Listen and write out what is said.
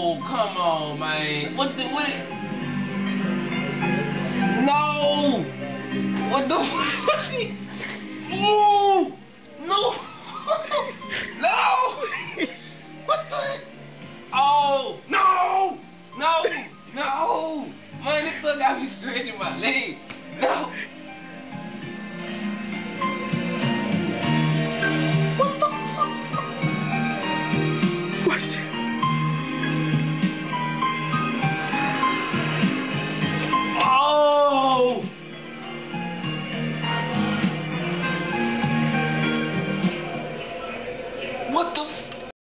Oh, come on, man. What the? What? It, no! What the? What she? No! No! no! What the? Oh! No! No! No! Man, this thing got me scratching my leg. What the